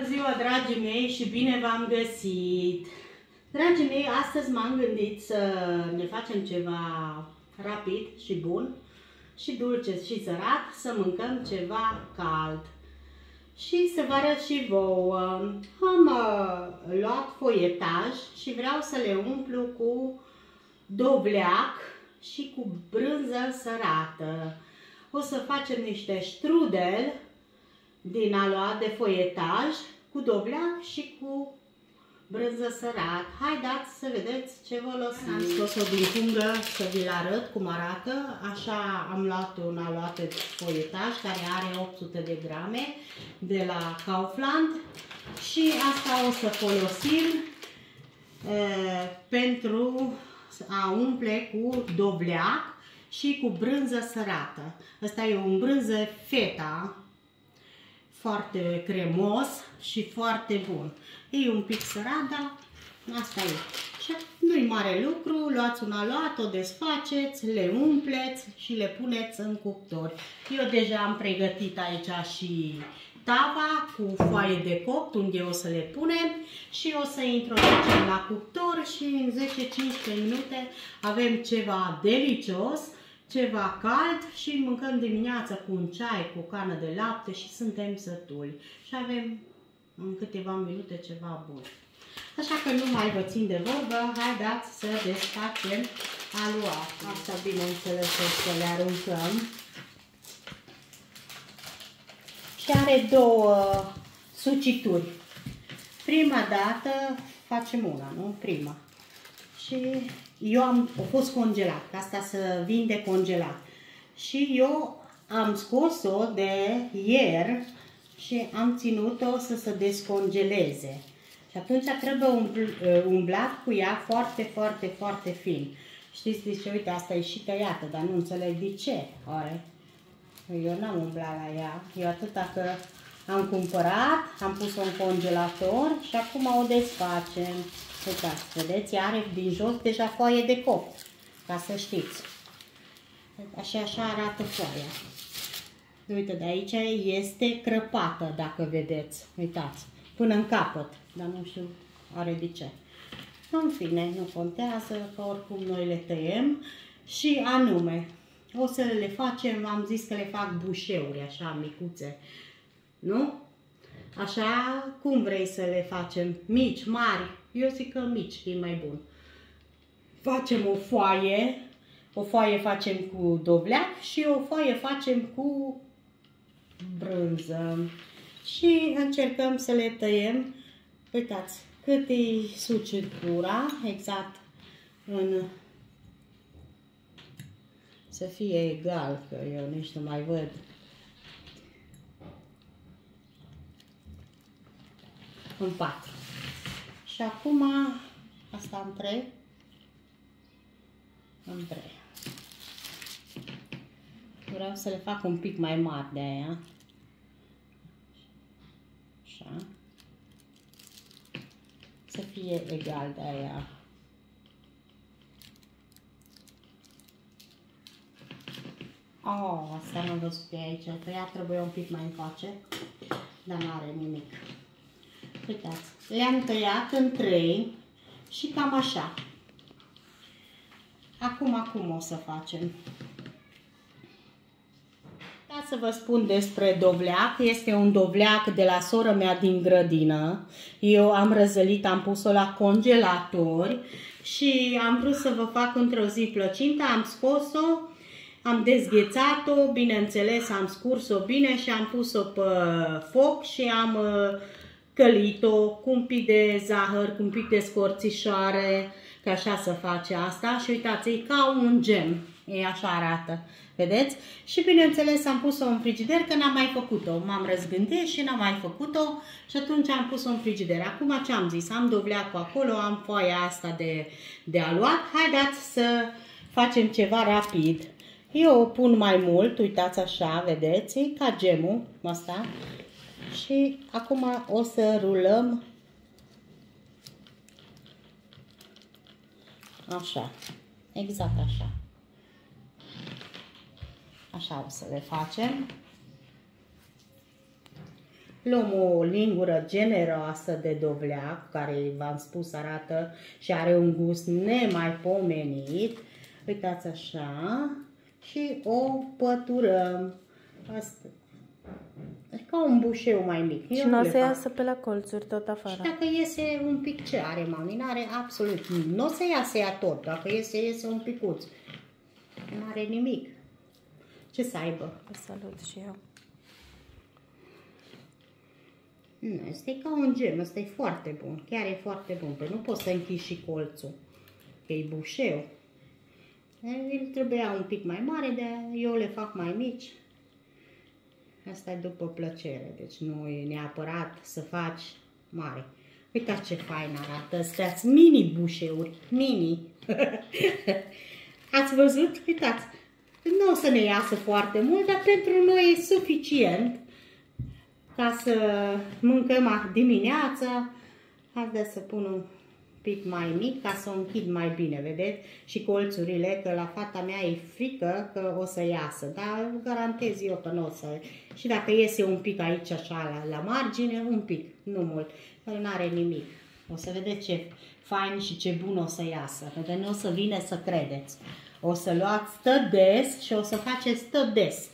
Bună ziua, dragii mei, și bine v-am găsit! Dragii mei, astăzi m-am gândit să ne facem ceva rapid și bun și dulce și sărat, să mâncăm ceva cald și să vă arăt și vouă. Am uh, luat foietaj și vreau să le umplu cu dovleac și cu brânză sărată. O să facem niște strudel din aluat de foietaj cu dovleac și cu brânză sărat. Haideți să vedeți ce folosim. Am scos-o din pungă să vi-l arăt cum arată. Așa am luat un aluat de foietaj care are 800 de grame de la Kaufland și asta o să folosim e, pentru a umple cu dovleac și cu brânză sărată. Asta e un brânză feta, foarte cremos și foarte bun. E un pic sărat, dar asta e. Și nu-i mare lucru, luați un aluat, o desfaceți, le umpleți și le puneți în cuptor. Eu deja am pregătit aici și tava cu foaie de copt unde o să le punem și o să introducem la cuptor și în 10-15 minute avem ceva delicios ceva cald și mâncăm dimineața cu un ceai, cu cană de lapte și suntem sătuli. Și avem în câteva minute ceva bun. Așa că nu mai vă țin de vorbă, haideți să desfacem aluat. Asta bineînțeles o să le aruncăm. Și are două sucituri. Prima dată facem una, nu? Prima. Și eu am a fost congelat, asta să vinde congelat. Și eu am scos-o de ieri și am ținut-o să se descongeleze. Și atunci trebuie umblat cu ea foarte, foarte, foarte fin. Știți de ce? Uite, asta e și tăiată, dar nu înțeleg de ce are. Eu n-am umblat la ea. Eu atâta că am cumpărat, am pus-o în congelator și acum o desfacem. Uitați, vedeți, are din jos deja foaie de copt, ca să știți. Așa, așa arată foaia. Uite, de aici este crăpată, dacă vedeți. Uitați, până în capăt, dar nu știu, are de ce. În fine, nu contează, că oricum noi le tăiem și anume, o să le facem, am zis că le fac bușeuri, așa, micuțe, nu? Așa, cum vrei să le facem? Mici, mari? Eu zic că mici e mai bun. Facem o foaie, o foaie facem cu dovleac și o foaie facem cu brânză. Și încercăm să le tăiem, uitați, cât e sucitura, exact în să fie egal, că eu nici nu mai văd. În patru. Și acum, asta în trei. În trei. Vreau să le fac un pic mai mari de aia. Așa. Să fie egal de aia. Oh, asta nu văzut pe aici, că ea trebuie un pic mai încoace, dar nu are nimic. Uitați, le-am tăiat în trei și cam așa. Acum, acum o să facem. Ca să vă spun despre dovleac, este un dovleac de la sora mea din grădină. Eu am răzălit, am pus-o la congelator și am vrut să vă fac într-o zi plăcintă, am scos-o, am dezghețat-o, bineînțeles am scurs-o bine și am pus-o pe foc și am uh, călit-o cu un pic de zahăr, cu un pic de scorțișoare, că așa se face asta și uitați, e ca un gem, e așa arată, vedeți? Și bineînțeles am pus-o în frigider că n-am mai făcut-o, m-am răzgândit și n-am mai făcut-o și atunci am pus-o în frigider. Acum ce am zis? Am dovleacul acolo, am foaia asta de, de aluat, haideți să facem ceva rapid. Eu o pun mai mult, uitați așa, vedeți, ca gemul ăsta. Și acum o să rulăm așa, exact așa. Așa o să le facem. Luăm o lingură generoasă de dovleac, care v-am spus arată și are un gust nemaipomenit. Uitați așa. Și o păturăm. Asta. Ca un bușeu mai mic. Și nu o să iasă pe la colțuri tot afară. Și dacă iese un pic ce are mami, are absolut Nu o să iasă ea tot, dacă iese, iese un picuț. Nu are nimic. Ce să aibă? Salut și eu. Nu, este ca un gem, ăsta e foarte bun, chiar e foarte bun, pentru nu poți să închizi și colțul, că e bușeu. El trebuia un pic mai mare, dar eu le fac mai mici. Asta e după plăcere, deci nu e neapărat să faci mare. Uitați ce fain arată astea, mini bușeuri, mini. Ați văzut? Uitați, nu o să ne iasă foarte mult, dar pentru noi e suficient ca să mâncăm dimineața. Haideți să pun un pic mai mic ca să o închid mai bine, vedeți? Și colțurile, că la fata mea e frică că o să iasă, dar garantez eu că nu o să... Și dacă iese un pic aici așa la, la margine, un pic, nu mult, că nu are nimic. O să vedeți ce fain și ce bun o să iasă, pentru nu o să vine să credeți. O să luați tot des și o să faceți tot des.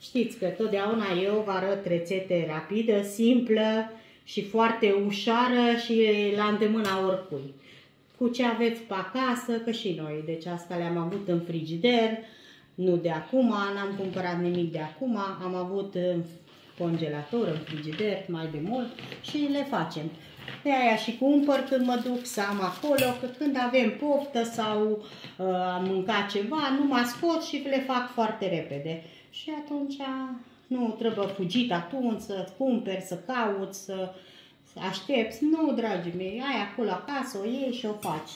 Știți că totdeauna eu vă arăt rețete rapidă, simplă și foarte ușoară și la îndemâna oricui. Cu ce aveți pe acasă, că și noi. Deci asta le-am avut în frigider, nu de acum, n-am cumpărat nimic de acum, am avut în congelator, în frigider mai de mult și le facem. De aia și cumpăr când mă duc să am acolo, că când avem poftă sau uh, am mâncat ceva, nu mă scot și le fac foarte repede. Și atunci nu trebuie fugit atunci să cumperi, să cauți, să, să aștepți. Nu, dragii mei, ai acolo acasă, o iei și o faci.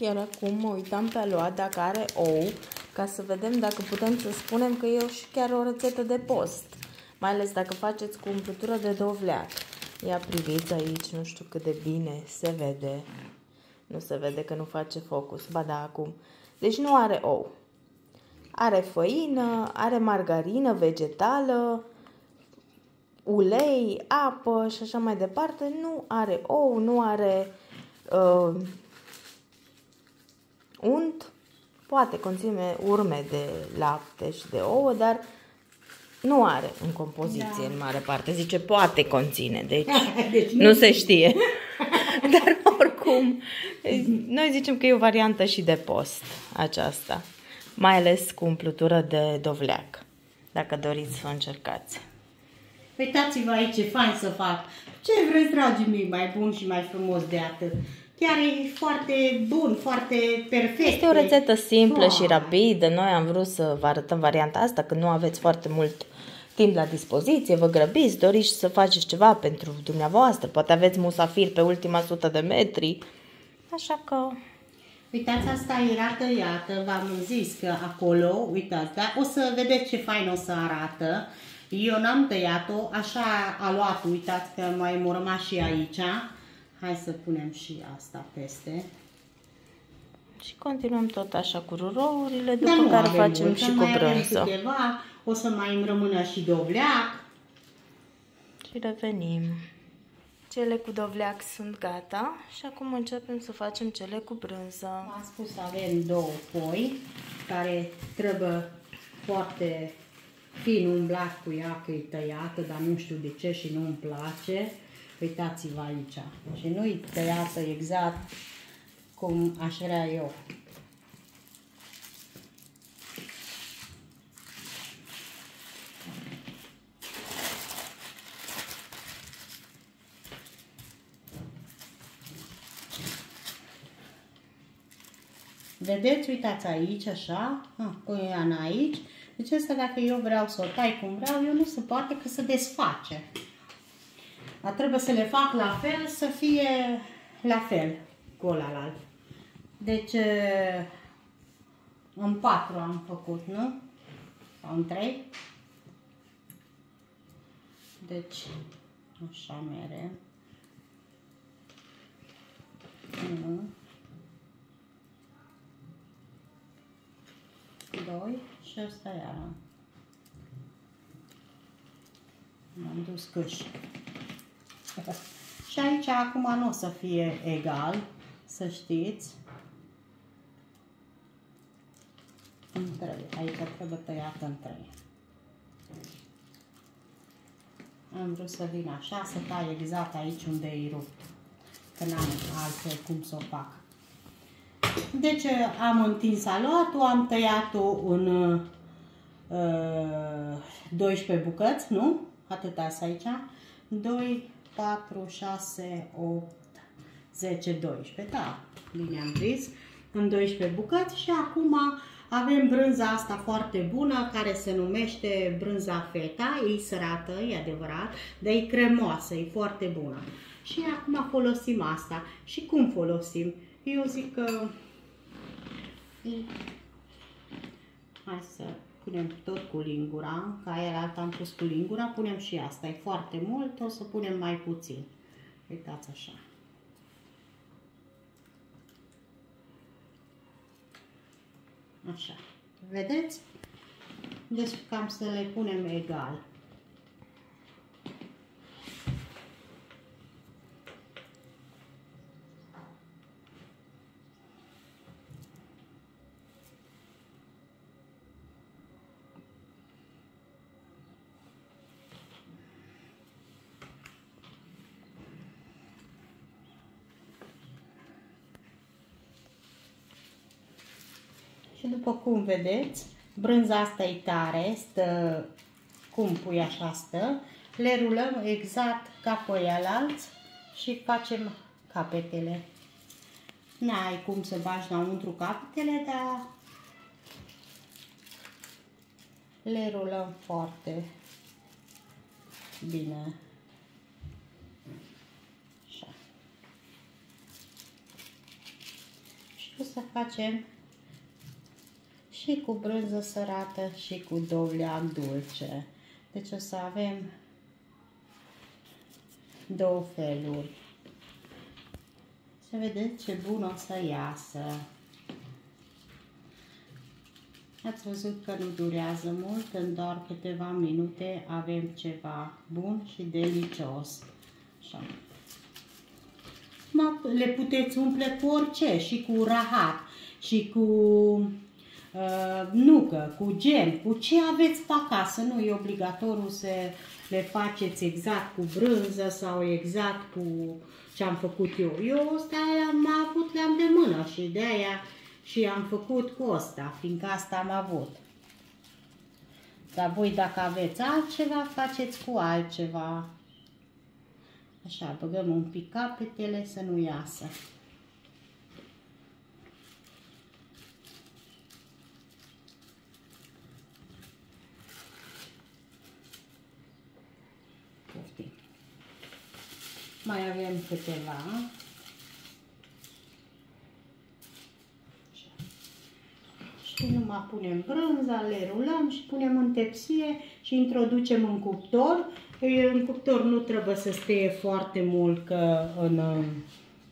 Chiar acum mă uitam pe luat dacă are ou ca să vedem dacă putem să spunem că e și chiar o rețetă de post. Mai ales dacă faceți cu umplutură de dovleac. Ia priviți aici, nu știu cât de bine se vede. Nu se vede că nu face focus. Ba da, acum. Deci nu are ou. Are făină, are margarină vegetală, ulei, apă și așa mai departe. Nu are ou, nu are uh, unt, poate conține urme de lapte și de ouă, dar nu are în compoziție da. în mare parte. Zice poate conține, deci, deci nu, nu se știe. dar oricum, noi zicem că e o variantă și de post aceasta, mai ales cu umplutură de dovleac, dacă doriți să o încercați. Uitați-vă aici ce fain să fac. Ce vreți, dragii mei, mai bun și mai frumos de atât chiar e foarte bun, foarte perfect. Este o rețetă simplă oh. și rapidă. Noi am vrut să vă arătăm varianta asta, că nu aveți foarte mult timp la dispoziție, vă grăbiți, doriți să faceți ceva pentru dumneavoastră, poate aveți musafir pe ultima sută de metri, așa că... Uitați, asta era tăiată, v-am zis că acolo, uitați, da? o să vedeți ce fain o să arată. Eu n-am tăiat-o, așa a luat, uitați că mai m rămas și aici. Hai să punem și asta peste. Și continuăm tot așa cu rurourile, după da, care facem mult, și cu brânză. Câteva, o să mai îmi rămână și dovleac. Și revenim. Cele cu dovleac sunt gata și acum începem să facem cele cu brânză. Am spus avem două foi care trebuie foarte fin umblat cu ea, că e tăiată, dar nu știu de ce și nu îmi place. Uitați-vă aici. Și nu-i tăiată exact cum aș vrea eu. Vedeți, uitați aici, așa, pui Ana aici. Deci asta dacă eu vreau să o tai cum vreau, eu nu se poate că se desface. Dar trebuie să le fac la fel, să fie la fel cu ălalt. Deci, în patru am făcut, nu? Sau în trei? Deci, așa mere. 1 2 și asta iară. M-am dus câș. și aici acum nu o să fie egal, să știți. În trei. Aici trebuie tăiat în trei. Am vrut să vin așa, să tai exact aici unde e rupt. Că n-am altfel cum să o fac. Deci am întins aluatul, am tăiat-o în uh, 12 bucăți, nu? Atâta aici. 2, 4, 6, 8, 10, 12. Da, bine am zis. În 12 bucăți și acum avem brânza asta foarte bună care se numește brânza feta. E sărată, e adevărat, dar e cremoasă, e foarte bună. Și acum folosim asta. Și cum folosim? Eu zic că... Hai să punem tot cu lingura, ca aia alta am pus cu lingura, punem și asta. E foarte mult, o să punem mai puțin. Uitați așa. Așa. Vedeți? Deci cam să le punem egal. Și după cum vedeți, brânza asta e tare, stă cum pui așa stă. Le rulăm exact ca pe alalți și facem capetele. N-ai cum să bagi înăuntru capetele, dar le rulăm foarte bine. Așa. Și o să facem și cu brânză sărată și cu dovleac dulce. Deci o să avem două feluri. Să vedeți ce bun o să iasă. Ați văzut că nu durează mult, în doar câteva minute avem ceva bun și delicios. Așa. Le puteți umple cu orice, și cu rahat, și cu uh, nucă, cu gem, cu ce aveți pe acasă. Nu e obligatoriu să le faceți exact cu brânză sau exact cu ce am făcut eu. Eu ăsta am avut, le-am de mână și de aia și am făcut cu ăsta, fiindcă asta am avut. Dar voi dacă aveți altceva, faceți cu altceva. Așa, băgăm un pic capetele să nu iasă. Mai avem câteva. Și numai punem brânza, le rulăm și punem în tepsie și introducem în cuptor. În cuptor nu trebuie să stea foarte mult, că în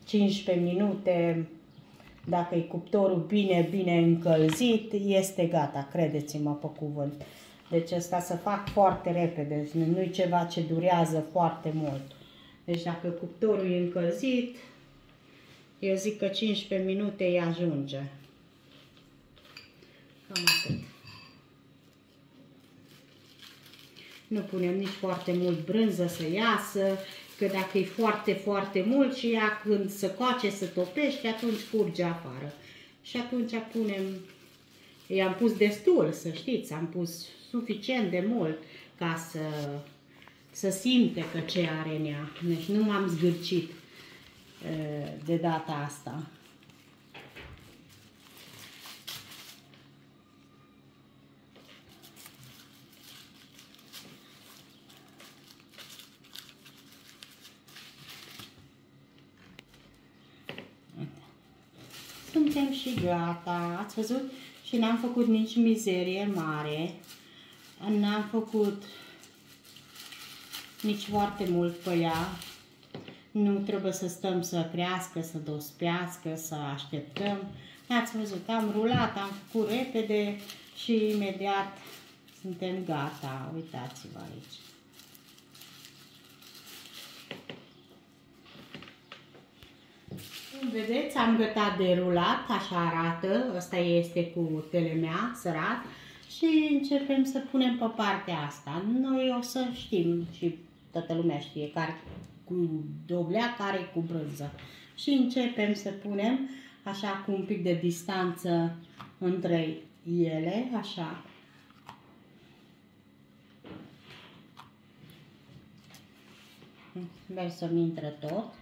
15 minute, dacă e cuptorul bine, bine încălzit, este gata, credeți-mă pe cuvânt. Deci asta să fac foarte repede, nu e ceva ce durează foarte mult. Deci dacă cuptorul e încălzit, eu zic că 15 minute îi ajunge. Cam atât. Nu punem nici foarte mult brânză să iasă, că dacă e foarte, foarte mult și ea când se coace, se topește, atunci curge afară. Și atunci punem, i-am pus destul, să știți, am pus suficient de mult ca să să simte că ce are în ea. Deci nu m-am zgârcit de data asta. Suntem și gata. Ați văzut? Și n-am făcut nici mizerie mare. N-am făcut nici foarte mult pe ea. Nu trebuie să stăm să crească, să dospească, să așteptăm. Ați văzut, am rulat, am făcut repede și imediat suntem gata. Uitați-vă aici. Vedeți, am gătat de rulat, așa arată, ăsta este cu telemea sărat și începem să punem pe partea asta. Noi o să știm și toată lumea știe care cu doblea, care cu brânză. Și începem să punem așa cu un pic de distanță între ele, așa. Vreau să-mi intre tot.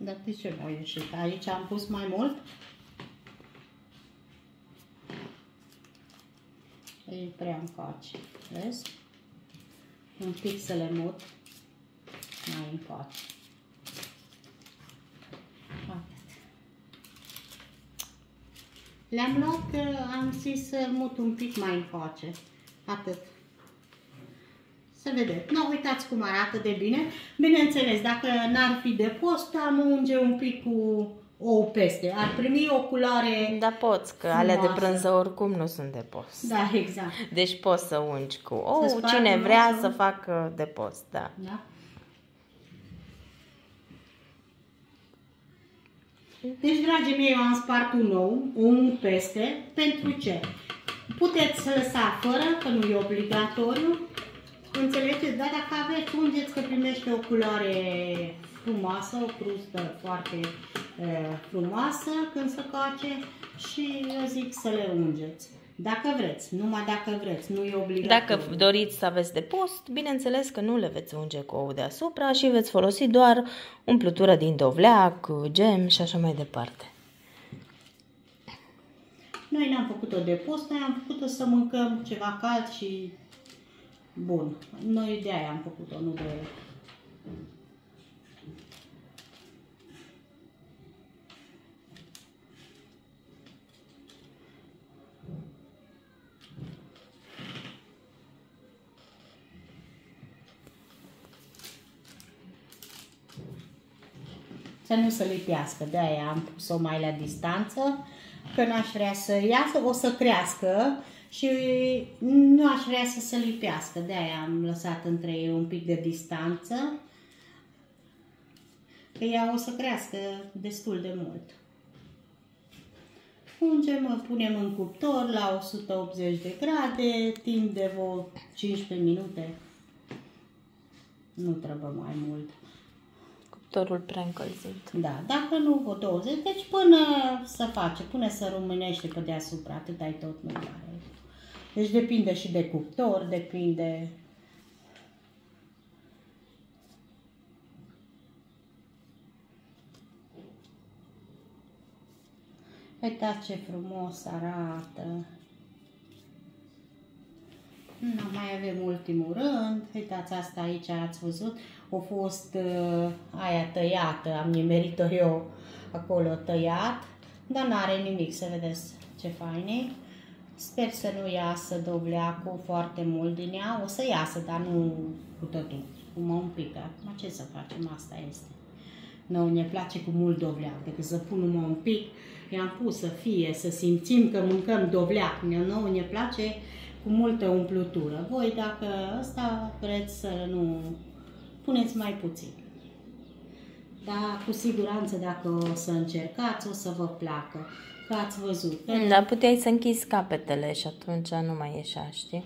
Dar de ce nu a ieșit? Aici am pus mai mult. E prea încoace. Vezi? Un pic să le mut mai încoace. Le-am luat, am zis să mut un pic mai încoace. Atât. Să vedeți. Nu, uitați cum arată de bine. Bineînțeles, dacă n-ar fi de post, am unge un pic cu ou peste. Ar primi o culoare Da, poți, că frumoasă. alea de brânză oricum nu sunt de post. Da, exact. Deci poți să ungi cu ou, cine vrea să facă de post, da. da. Deci, dragii mei, eu am spart un ou, un peste. Pentru ce? Puteți lăsa fără, că nu e obligatoriu. Înțelegeți? Dar dacă aveți, ungeți că primește o culoare frumoasă, o crustă foarte e, frumoasă când se coace și eu zic să le ungeți. Dacă vreți, numai dacă vreți, nu e obligatoriu. Dacă doriți să aveți de post, bineînțeles că nu le veți unge cu ou deasupra și veți folosi doar umplutură din dovleac, gem și așa mai departe. Noi n-am făcut-o de post, noi am făcut-o să mâncăm ceva cald și bun. Noi de aia am făcut-o, nu de... Să nu se lipească, de aia am pus-o mai la distanță, că n-aș vrea să iasă, o să crească, și nu aș vrea să se lipească, de aia am lăsat între ei un pic de distanță, că ea o să crească destul de mult. Ungem, punem în cuptor la 180 de grade, timp de vreo 15 minute. Nu trebuie mai mult. Cuptorul prea încălzit. Da, dacă nu vreo 20, deci până să face, până să rămânește pe deasupra, atât ai tot nu are. Deci depinde și de cuptor, depinde... Uitați ce frumos arată! Nu, mai avem ultimul rând. Uitați asta aici, ați văzut? A fost uh, aia tăiată, am nimerit-o eu acolo tăiat, dar n-are nimic, să vedeți ce fain e. Sper să nu iasă dovleacul foarte mult din ea. O să iasă, dar nu cu totul. Cum un pic. Acum ce să facem? Asta este. Nu, ne place cu mult dovleac. Decât să pun numai un pic. I-am pus să fie, să simțim că mâncăm dovleac. Nu, ne place cu multă umplutură. Voi, dacă asta vreți să nu puneți mai puțin. Dar cu siguranță dacă o să încercați, o să vă placă că ați văzut. Da, puteai să închizi capetele și atunci nu mai ieșea, știi?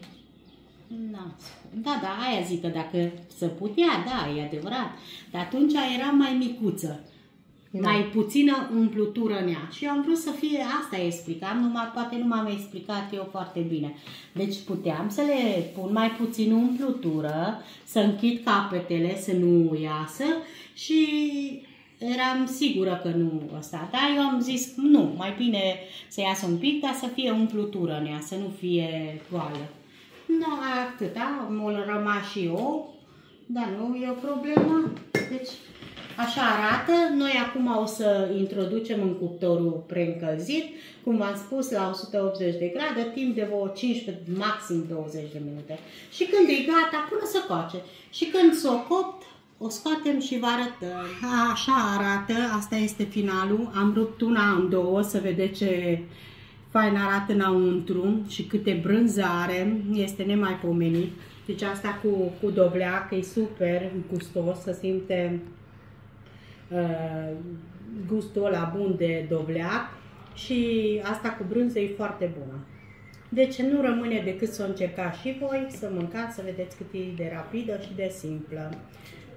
Da. da, da, aia zic că dacă se putea, da, e adevărat. Dar atunci era mai micuță. Da. Mai puțină umplutură în ea. Și eu am vrut să fie, asta explicam, numai, poate nu m-am explicat eu foarte bine. Deci puteam să le pun mai puțin umplutură, să închid capetele, să nu iasă și eram sigură că nu ăsta, dar eu am zis nu, mai bine să iasă un pic, dar să fie umplutură în ea, să nu fie goală. Nu, atâta, am rămas și eu, dar nu e o problemă. Deci, Așa arată. Noi acum o să introducem în cuptorul preîncălzit, cum v-am spus, la 180 de grade, timp de vreo 15, maxim 20 de minute. Și când e gata, până să coace. Și când s-o copt, o scoatem și vă arătăm. Așa arată, asta este finalul. Am rupt una în două să vedeți ce fain arată înăuntru și câte brânză are. Este nemaipomenit. Deci asta cu, cu dovleac e super gustos, să simte uh, gustul ăla bun de dovleac și asta cu brânză e foarte bună. Deci nu rămâne decât să o încercați și voi, să mâncați, să vedeți cât e de rapidă și de simplă.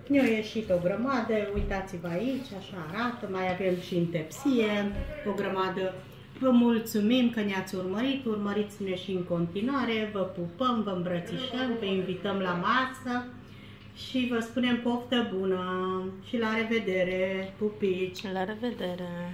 Ne-a ieșit o grămadă, uitați-vă aici, așa arată, mai avem și în tepsie, o grămadă. Vă mulțumim că ne-ați urmărit, urmăriți-ne și în continuare, vă pupăm, vă îmbrățișăm, vă invităm la masă și vă spunem poftă bună și la revedere, pupici! La revedere!